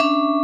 you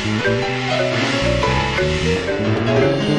Thank you.